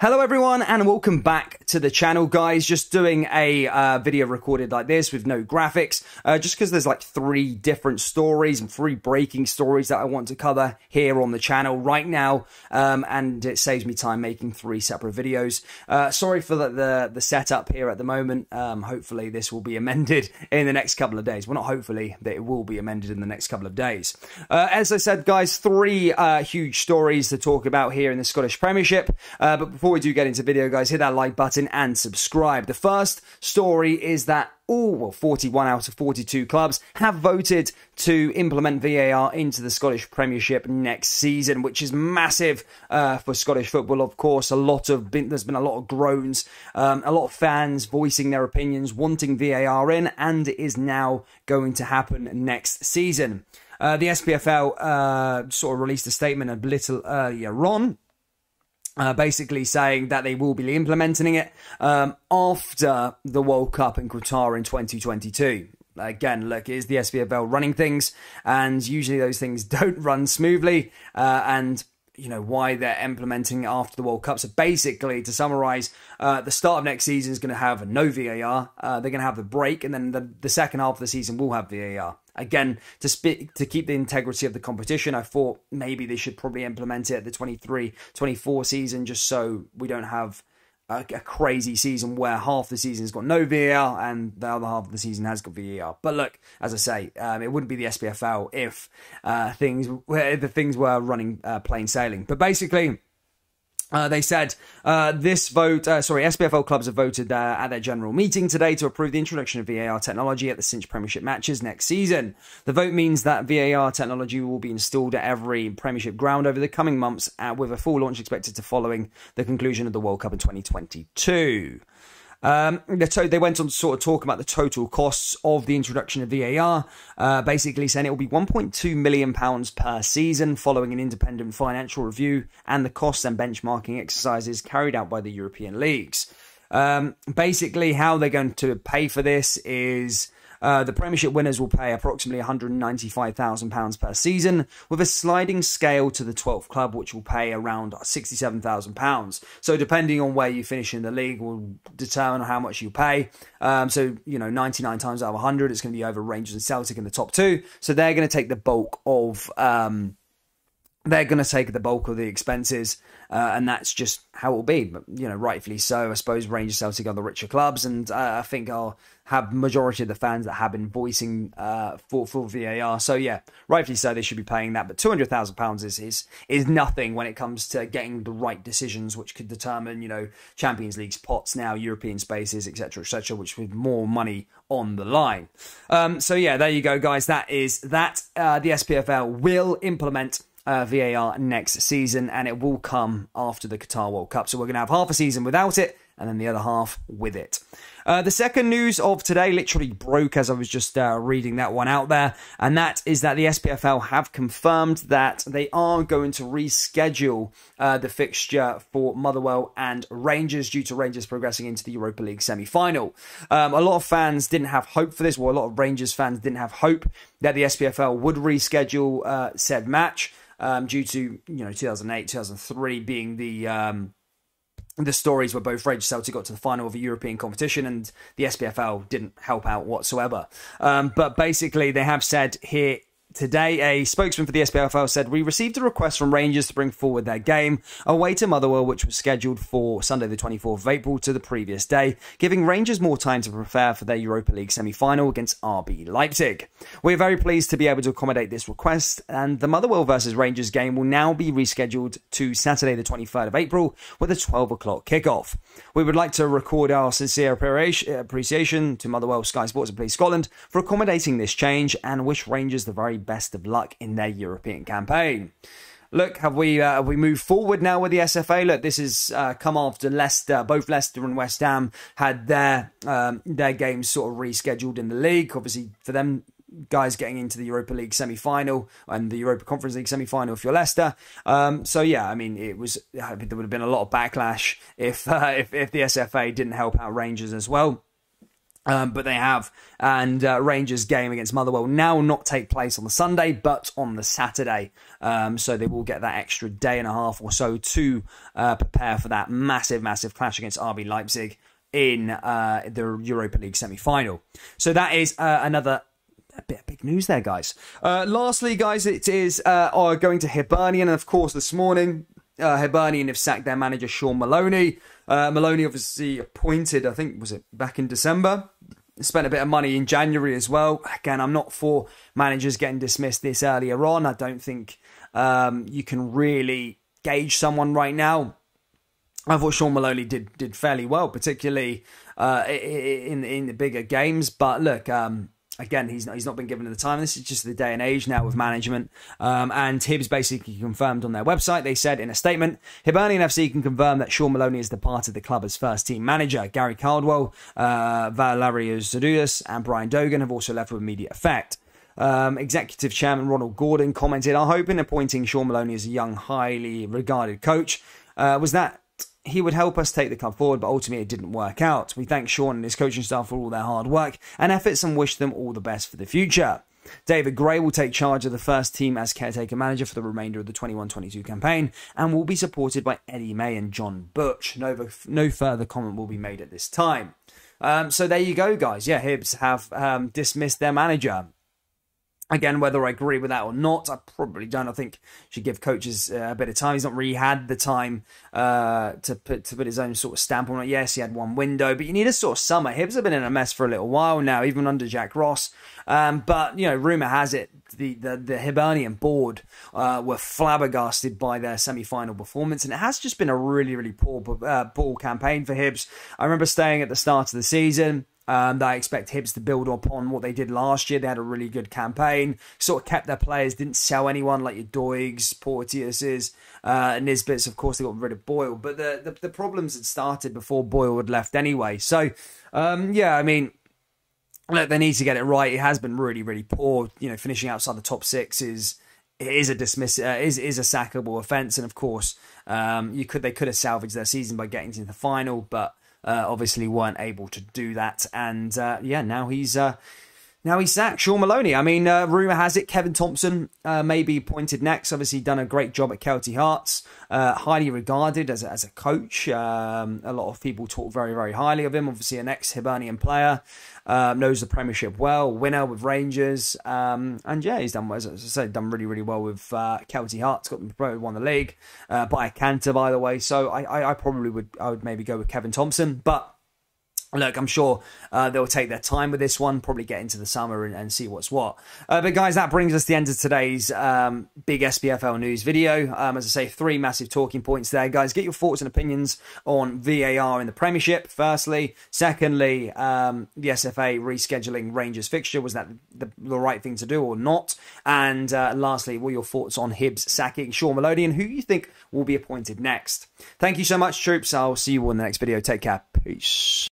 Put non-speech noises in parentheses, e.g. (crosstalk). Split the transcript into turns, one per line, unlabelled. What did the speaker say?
Hello everyone and welcome back to the channel guys. Just doing a uh, video recorded like this with no graphics uh, just because there's like three different stories and three breaking stories that I want to cover here on the channel right now um, and it saves me time making three separate videos. Uh, sorry for the, the, the, setup here at the moment. Um, hopefully this will be (laughs) amended in the next couple of days. Well not hopefully, but it will be amended in the next couple of days. Uh, as I said guys, three uh, huge stories to talk about here in the Scottish Premiership uh, but before before we do get into video, guys, hit that like button and subscribe. The first story is that all, well, 41 out of 42 clubs have voted to implement VAR into the Scottish Premiership next season, which is massive uh, for Scottish football. Of course, a lot of been, there's been a lot of groans, um, a lot of fans voicing their opinions, wanting VAR in, and it is now going to happen next season. Uh, the SPFL uh, sort of released a statement a little earlier on uh, basically saying that they will be implementing it um, after the World Cup in Qatar in 2022. Again, look, is the SPFL running things, and usually those things (laughs) don't run smoothly. Uh, and you know why they're implementing after the World Cup. So basically, to summarize, uh, the start of next season is going to have no VAR. Uh, they're going to have the break, and then the, the second half of the season will have VAR. Again, to speak to keep the integrity of the competition, I thought maybe they should probably implement it at the 23-24 season, just so we don't have a, a, crazy season where half the season's got no VAR and the other half of the season has got VAR. But look, as I say, um, it wouldn't be the SPFL if uh, things the things were running uh, plain sailing. But basically. Uh, they said uh, this vote, uh, sorry, SPFL clubs have voted uh, at their general meeting today to approve the introduction of VAR technology at the Cinch Premiership matches next season. The vote means that VAR technology will be installed at every Premiership ground over the coming months, uh, with a full launch expected to following the conclusion of the World Cup in 2022. Um, they went on to sort of talk about the total costs of the introduction of VAR, uh, basically saying it will be 1.2 million pounds per season, following an independent financial review and the costs and benchmarking exercises carried out by the European leagues. Um, basically, how they're going to pay for this is uh, the Premiership winners will pay approximately £195,000 per season, with a sliding scale to the 12th club, which will pay around £67,000. So, depending on where you finish in the league, will determine how much you pay. Um, so, you know, 99 times out of 100, it's going to be over Rangers and Celtic in the top two. So, they're going to take the bulk of. Um, they're going to take the bulk of the expenses, uh, and that's just how it will be. But, you know, rightfully so. I suppose Rangers Celtic are the richer clubs, and uh, I think I'll have majority of the fans that have been voicing uh, for for VAR. So yeah, rightfully so, they should be paying that. But two hundred thousand pounds is is is nothing when it comes to getting the right decisions, which could determine you know Champions League's pots now, European spaces, etc., etc., which with more money on the line. Um, so yeah, there you go, guys. That is that. Uh, the SPFL will implement uh, VAR next season, and it will come after the Qatar World Cup. So we're going to have half a season without it, and then the other half with it. Uh, the second news of today literally broke as I was just uh, reading that one out there, and that is that the SPFL have confirmed that they are going to reschedule uh, the fixture for Motherwell and Rangers due to Rangers progressing into the Europa League semi final. Um, a lot of fans didn't have hope for this, well, a lot of Rangers fans didn't have hope that the SPFL would reschedule uh, said match um, due to you know 2008, 2003 being the um, the stories where both Rangers Celtic got to the final of a European competition and the SPFL didn't help out whatsoever. Um, but basically, they have said here Today, a spokesman for the SPFL said, We received a request from Rangers to bring forward their game away to Motherwell, which was scheduled for Sunday, the 24th of April, to the previous day, giving Rangers more time to prepare for their Europa League semi final against RB Leipzig. We're very pleased to be able to accommodate this request, and the Motherwell versus Rangers game will now be rescheduled to Saturday, the 23rd of April, with a 12 o'clock kickoff. We would like to record our sincere appreciation to Motherwell, Sky Sports, and Police Scotland for accommodating this change and wish Rangers the very best of luck in their European campaign. Look, have we uh, have we moved forward now with the SFA? Look, this has uh, come after Leicester. Both Leicester and West Ham had their um, their games sort of rescheduled in the league. Obviously, for them guys getting into the Europa League semi final and the Europa Conference League semi final for Leicester. Um, so yeah, I mean, it was there would have been a lot of backlash if uh, if if the SFA didn't help out Rangers as well. Um, but they have, and uh, Rangers game against Motherwell now not take place on the Sunday, but on the Saturday. Um, so they will get that extra day and a half or so to uh, prepare for that massive, massive clash against RB Leipzig in uh, the Europa League semi-final. So that is uh, another a bit of big news there, guys. Uh, lastly, guys, it is uh, going to Hibernian, and of course, this morning, uh, Hibernian have sacked their manager Shaun Maloney. Uh, Maloney obviously appointed, I think, was it back in December? Spent a bit of money in January as well. Again, I'm not for managers getting dismissed this earlier on. I don't think um, you can really gauge someone right now. I thought Shaun Maloney did did fairly well, particularly uh, in in the bigger games. But look, um, again, he's not, he's not been given the time. This is just the day and age now with management. Um, and Hibs basically confirmed on their website, they said in a statement, Hibernian FC can confirm that Shaun Maloney has departed the club as first team manager. Gary Caldwell, uh, Zidoulis, and Brian Dogan have also left with immediate effect. Um, Executive Chairman Ronald Gordon commented, I hope in appointing Shaun Maloney as a young, highly regarded coach uh, was that he would help us take the club forward, but ultimately it didn't work out. We thank Shaun and his coaching staff for all their hard work and efforts and wish them all the best for the future. David Gray will take charge of the first team as caretaker manager for the remainder of the 21 22 campaign and will be supported by Eddie May and Jon Busch. No, no further comment will be made at this time. Um, so there you go, guys. Yeah, Hibs have um, dismissed their manager. Again, whether I agree with that or not, I probably don't. I think should give coaches uh, a bit of time. He's not really had the time uh, to put to put his own sort of stamp on it. Yes, he had one window, but you need a sort of summer. Hibs have been in a mess for a little while now, even under Jack Ross. Um, but you know, rumor has it the the, the Hibernian board uh, were flabbergasted by their semi-final performance, and it has just been a really really poor uh, ball campaign for Hibs. I remember staying at the start of the season um, I expect Hibs to build upon what they did last year. They had a really good campaign, sort of kept their players, didn't sell anyone like your Doigs, Porteouses, uh, Nisbets. Of course, they got rid of Boyle, but the, the, the problems had started before Boyle had left anyway. So, um, yeah, I mean, look, they need to get it right. It has been really, really poor. You know, finishing outside the top six is is a dismiss uh, is is a sackable offence, and of course, um, you could they could have salvaged their season by getting to the final, but obviously weren't able to do that. And uh, yeah, now he's uh, now he's sacked. Shaun Maloney. I mean, uh, rumor has it Kevin Thomson uh, may be appointed next. Obviously, done a great job at Kelty Hearts. Uh, highly regarded as a, as a coach. Um, a lot of people talk very, very highly of him. Obviously, an ex Hibernian player. Uh, knows the Premiership well. Winner with Rangers. Um, and yeah, he's done, as I said, done really, really well with uh, Hearts. Got them promoted, won the league uh, by a canter, by the way. So I, I, I probably would, I would maybe go with Kevin Thomson, But Look, I'm sure uh, they'll take their time with this one, probably get into the summer and, and see what's what. Uh, but guys, that brings us to the end of today's um, big SPFL news video. Um, as I say, three massive talking points there. Guys, get your thoughts and opinions on VAR in the Premiership, firstly. Secondly, um, the SFA rescheduling Rangers fixture. Was that the, the right thing to do or not? And uh, lastly, what are your thoughts on Hibs sacking Shaun Maloney and who you think will be appointed next? Thank you so much, troops. I'll see you all in the next video. Take care. Peace.